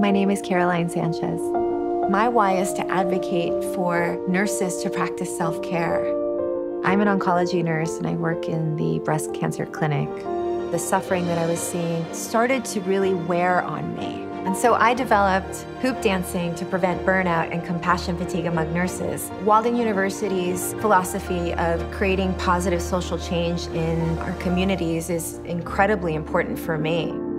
My name is Caroline Sanchez. My why is to advocate for nurses to practice self care. I'm an oncology nurse and I work in the breast cancer clinic. The suffering that I was seeing started to really wear on me. And so I developed hoop dancing to prevent burnout and compassion fatigue among nurses. Walden University's philosophy of creating positive social change in our communities is incredibly important for me.